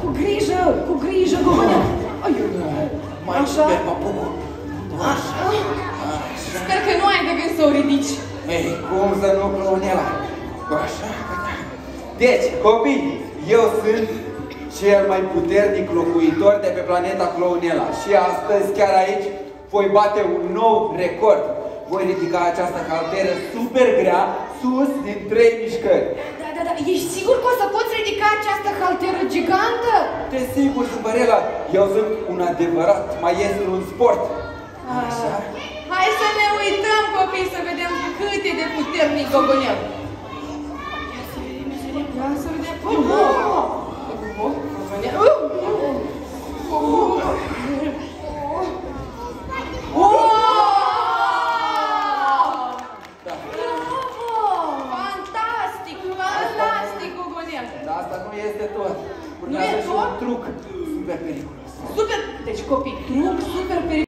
Cu grijă, cu grijă, Gogonel. Ai, Mai Așa? super, papucul. Așa. Sper că nu ai de gând să o ridici. Ei, cum să nu, clonela? Așa, gata. Deci, copii, eu sunt cel mai puternic locuitor de pe planeta Clownela și astăzi, chiar aici, voi bate un nou record. Voi ridica această calderă super grea sus din trei mișcări. Da, da, da. Ești sigur că o să poți ridica această halteră gigantă? Desigur, Zâmbărela, eu sunt un adevărat maestru în sport. Așa. Hai să ne uităm, copii, să vedem cât e de puternic Gogonel. Ia să vedem, ia să vedem, ia să vedem. Oh, oh, oh, Gogonel. Oh, oh, oh. Wow! Da. Bravo! Fantastic, fantastic, Gogonel. Dar asta nu este tot. Nu e Urmează și tot? un truc super periculos. Super, deci copii, truc super periculos.